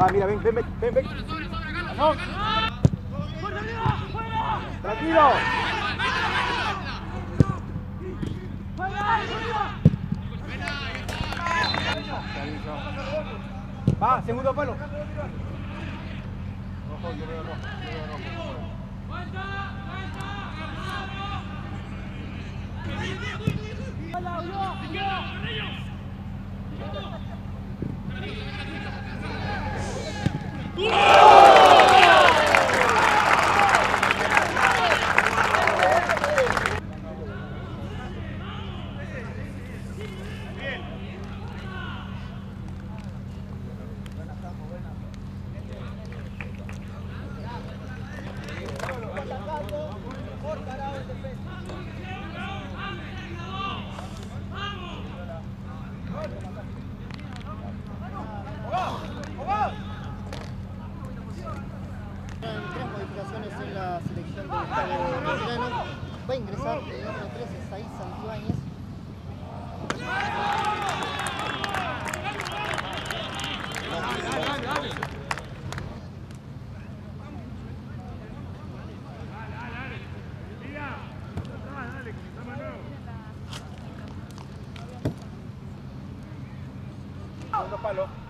Va, mira, ven, ven, ven, ven. No. Tranquilo. Va, segundo palo. Rojo, yo veo rojo, yo veo rojo. Hay Belgrano. Va a ingresar el número 13, Saiz Santibáñez. Segundo palo.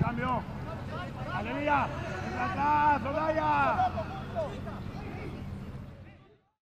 Cambio. Alegría. Entra atrás.